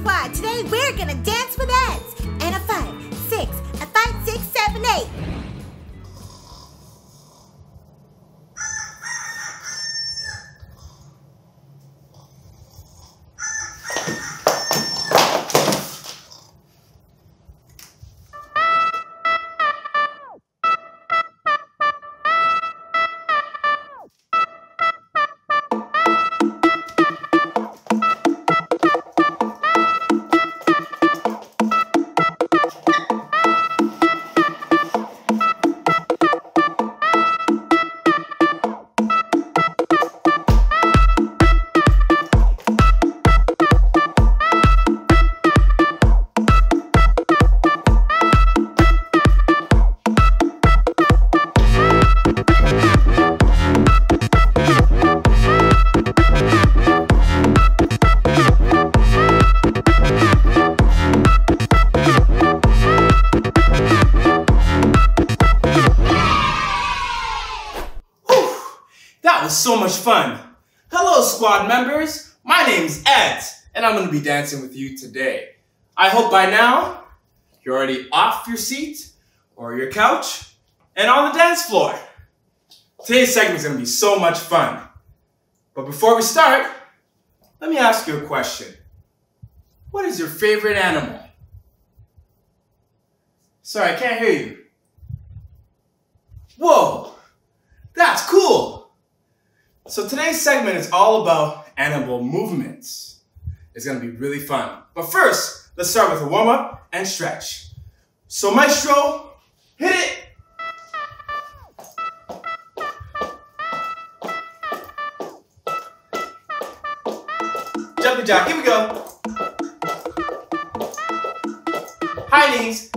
Squad. Today we're gonna dance with ants. And a so much fun. Hello, squad members. My name's Ed, and I'm gonna be dancing with you today. I hope by now you're already off your seat or your couch and on the dance floor. Today's segment is gonna be so much fun. But before we start, let me ask you a question. What is your favorite animal? Sorry, I can't hear you. Whoa! That's cool! So today's segment is all about animal movements. It's gonna be really fun. But first, let's start with a warm up and stretch. So, Maestro, hit it! Jumping jack, here we go. High knees.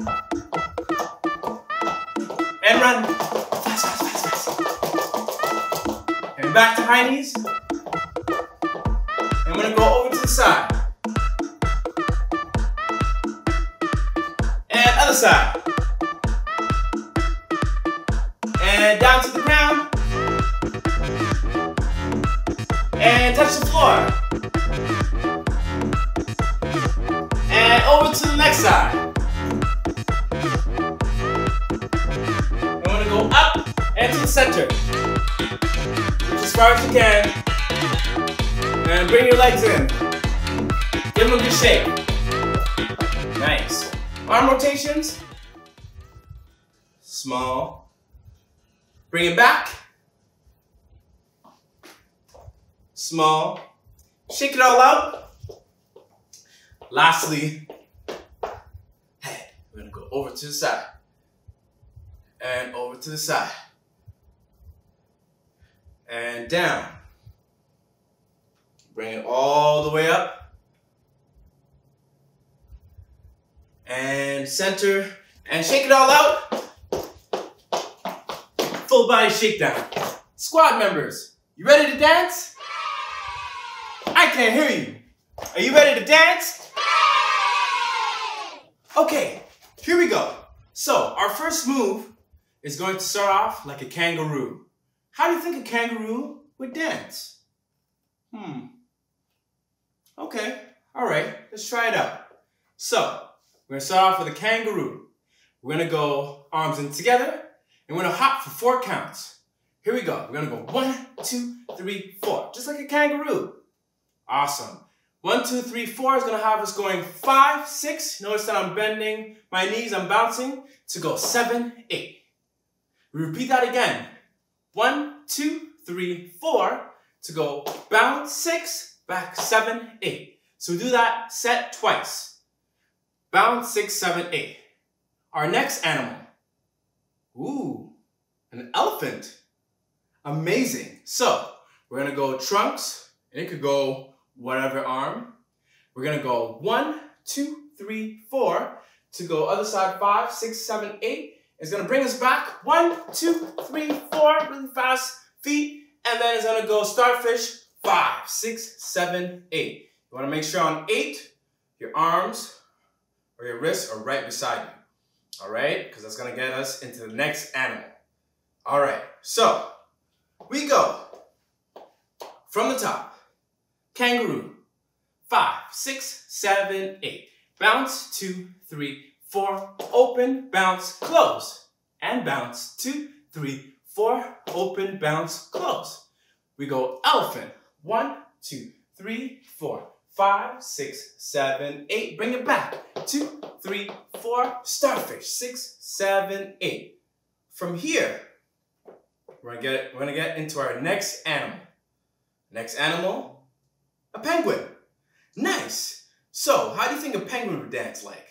And run. Back to high knees. I'm gonna go over to the side. And other side. And down to the ground. And touch the floor. And over to the next side. I'm gonna go up and to the center. As far as you can. And bring your legs in. Give them a good shake. Nice. Arm rotations. Small. Bring it back. Small. Shake it all out. Lastly, head. We're gonna go over to the side. And over to the side. And down. Bring it all the way up. And center. And shake it all out. Full body shakedown. Squad members, you ready to dance? I can't hear you. Are you ready to dance? Okay, here we go. So, our first move is going to start off like a kangaroo. How do you think a kangaroo would dance? Hmm. Okay, all right, let's try it out. So, we're gonna start off with a kangaroo. We're gonna go arms in together, and we're gonna hop for four counts. Here we go. We're gonna go one, two, three, four, just like a kangaroo. Awesome. One, two, three, four is gonna have us going five, six. Notice that I'm bending my knees, I'm bouncing to go seven, eight. We repeat that again. One, two, three, four to go bounce six, back seven, eight. So do that set twice. Bounce six, seven, eight. Our next animal. Ooh, an elephant. Amazing. So we're gonna go trunks, and it could go whatever arm. We're gonna go one, two, three, four to go other side five, six, seven, eight. It's gonna bring us back one, two, three, four, really fast feet, and then it's gonna go starfish five, six, seven, eight. You wanna make sure on eight, your arms or your wrists are right beside you. All right, because that's gonna get us into the next animal. All right, so we go from the top. Kangaroo. five, six, seven, eight. Bounce, two, three, four. Open, bounce, close. And bounce, two, three, four. Open, bounce, close. We go elephant. One, two, three, four, five, six, seven, eight. Bring it back. Two, three, four. Starfish. Six, seven, eight. From here, we're gonna get we're gonna get into our next animal. Next animal, a penguin. Nice. So, how do you think a penguin would dance like?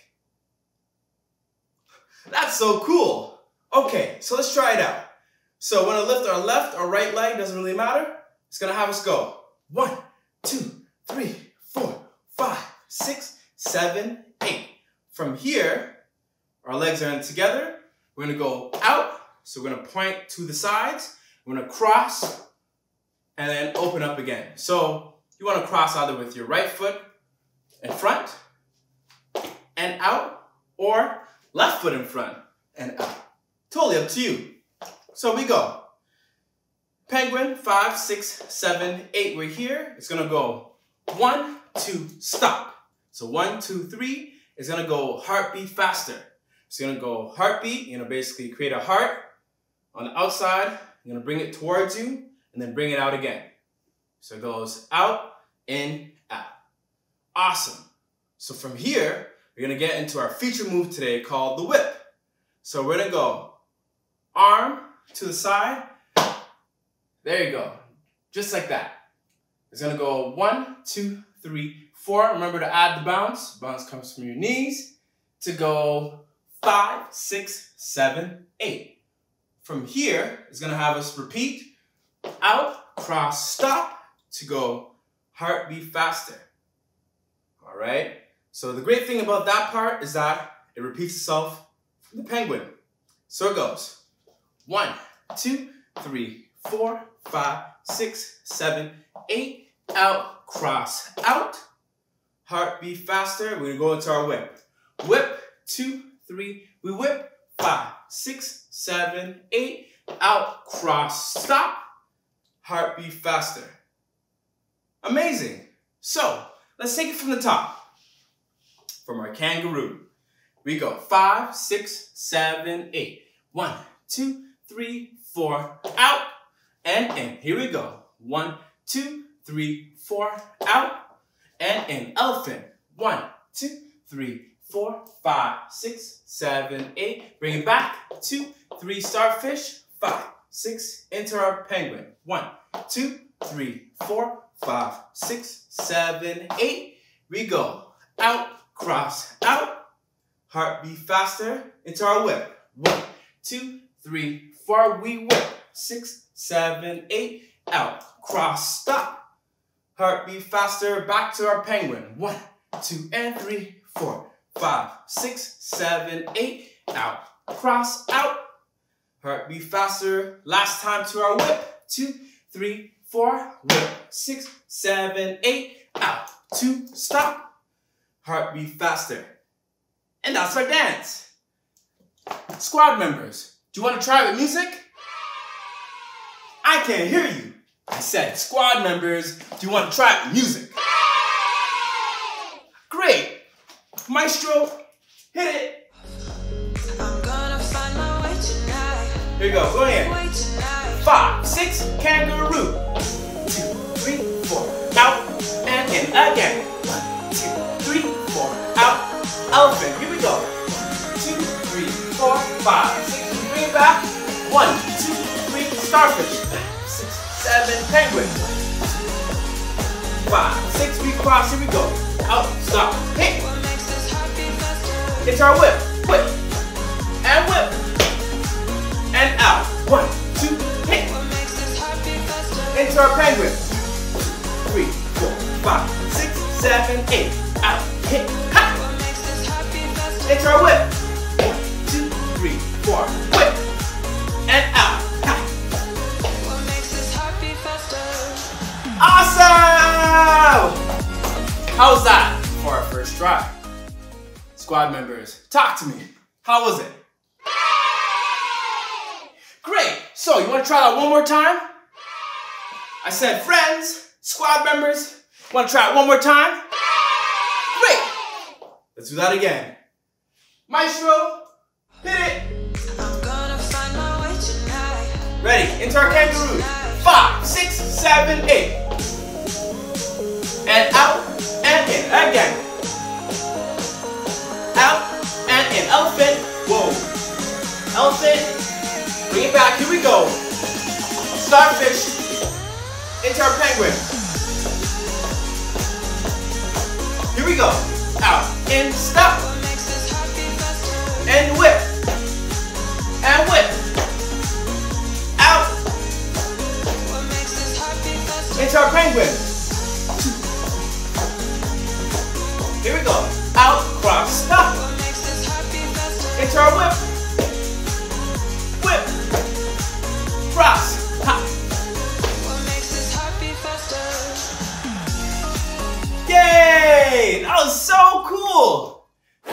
That's so cool. Okay, so let's try it out. So, when I lift our left or right leg, doesn't really matter. It's gonna have us go one, two, three, four, five, six, seven, eight. From here, our legs are in together. We're gonna go out. So we're gonna point to the sides. We're gonna cross and then open up again. So you wanna cross either with your right foot in front and out or left foot in front and out. Totally up to you. So we go. Penguin, five, six, seven, eight. We're here. It's gonna go one, two, stop. So one, two, three. It's gonna go heartbeat faster. It's gonna go heartbeat. You're gonna basically create a heart on the outside. You're gonna bring it towards you and then bring it out again. So it goes out, in, out. Awesome. So from here, we're gonna get into our feature move today called the whip. So we're gonna go arm to the side. There you go. Just like that. It's gonna go one, two, three, four. Remember to add the bounce. Bounce comes from your knees. To go five, six, seven, eight. From here, it's gonna have us repeat out, cross, stop to go heartbeat faster. All right? So the great thing about that part is that it repeats itself from the penguin. So it goes one, two, three, four, five, six, seven, eight, out, cross, out, Heart beat faster. We're gonna go into our whip. Whip, two, three, we whip, five, six, seven, eight, out, cross, stop, Heart beat faster. Amazing. So, let's take it from the top. From our kangaroo. We go five, six, seven, eight. One, two, three, four, out, and in. Here we go. One, two, three, four, out, and in. Elephant. One, two, three, four, five, six, seven, eight. Bring it back. Two, three, starfish. Five, six, into our penguin. One, two, three, four, five, six, seven, eight. We go. Out, cross, out. Heartbeat faster. Into our whip. One, two, three, four. We whip. Six, seven, eight. Out, cross, stop. Heartbeat faster. Back to our penguin. One, two, and three, four, five, six, seven, eight. Out, cross, out. Heartbeat faster. Last time to our whip. Two, three, four. Whip. Six, seven, eight. Out. Two, stop. Heartbeat faster. And that's our dance. Squad members, do you want to try with music? I can't hear you. I said, squad members, do you want to try with music? Great. Maestro, hit it. I'm gonna find my way tonight. Here you go, go ahead. Five, six, kangaroo. Two, three, four, out and in again. One, two, three, four, out. Elephant, here we go. Two, three, four, five, One, two, three, starfish. Six, seven, penguin. Five, six, we cross, here we go. Out, stop, hit. It's our whip, whip, and whip, and out. One, two, hit. Into our penguin. Three, four, five, six, seven, eight. Out, hit, ha. Into our whip. One, two, three, four, whip, How's that for our first try? Squad members, talk to me. How was it? Great. So, you want to try that one more time? I said, friends, squad members, want to try it one more time? Great. Let's do that again. Maestro, hit it. Ready, into our kangaroo. Five, six, seven, eight. Into our penguin. Here we go. Out, cross, stop. Into our whip. Whip. Cross. Hop. Yay! That was so cool.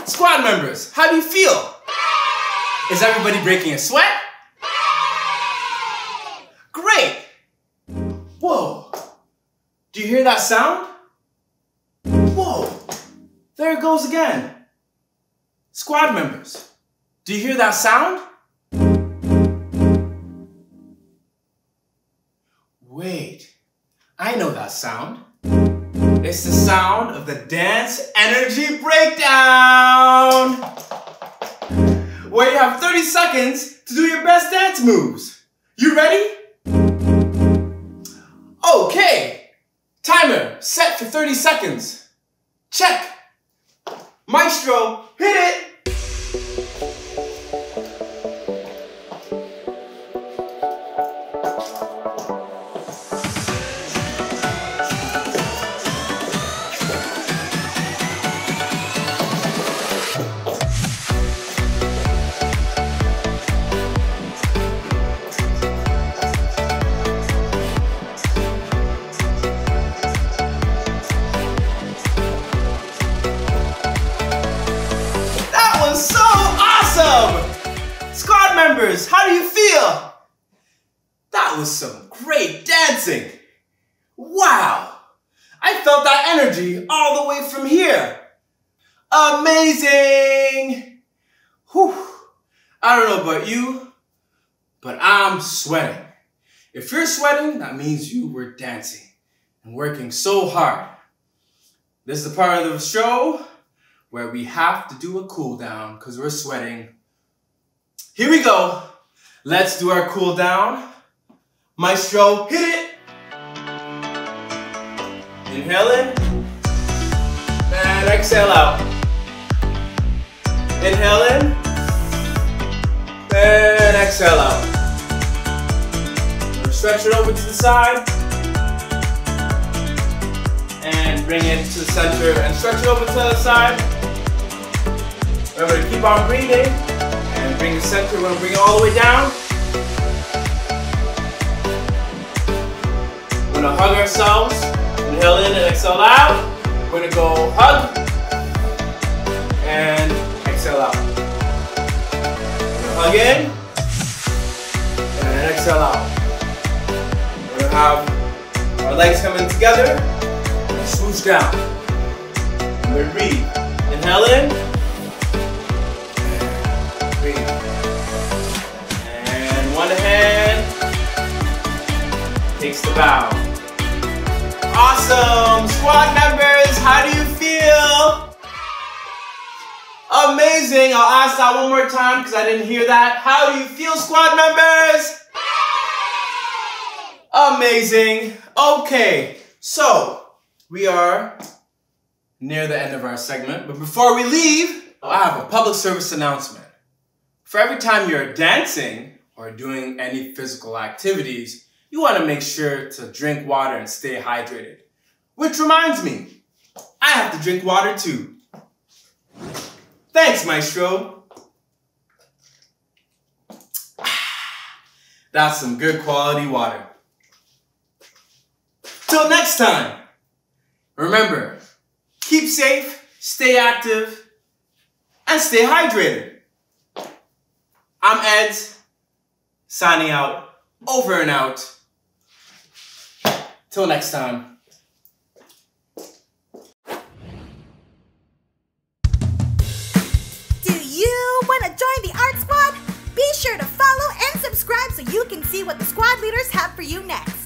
Squad members, how do you feel? Is everybody breaking a sweat? Do you hear that sound? Whoa. There it goes again. Squad members, do you hear that sound? Wait, I know that sound. It's the sound of the Dance Energy Breakdown! Where you have 30 seconds to do your best dance moves. You ready? Timer set for 30 seconds. Check. Maestro, hit it! How do you feel? That was some great dancing. Wow! I felt that energy all the way from here. Amazing! Whew. I don't know about you, but I'm sweating. If you're sweating, that means you were dancing and working so hard. This is the part of the show where we have to do a cool down because we're sweating. Here we go. Let's do our cool down. Maestro, hit it. Inhale in. And exhale out. Inhale in. And exhale out. Stretch it over to the side. And bring it to the center and stretch it over to the other side. Remember to keep on breathing bring the center, we're gonna bring it all the way down. We're gonna hug ourselves, inhale in and exhale out. We're gonna go hug and exhale out. Hug in and exhale out. We're gonna have our legs coming together swoosh down. And we breathe. Inhale in. Takes the. Awesome! Squad members, how do you feel? Amazing! I'll ask that one more time because I didn't hear that. How do you feel, squad members? Amazing. Okay, so we are near the end of our segment, but before we leave, I have a public service announcement. For every time you're dancing or doing any physical activities, you want to make sure to drink water and stay hydrated. Which reminds me, I have to drink water too. Thanks, Maestro. That's some good quality water. Till next time, remember, keep safe, stay active, and stay hydrated. I'm Edz, signing out, over and out. Till next time. Do you want to join the Arts Squad? Be sure to follow and subscribe so you can see what the squad leaders have for you next.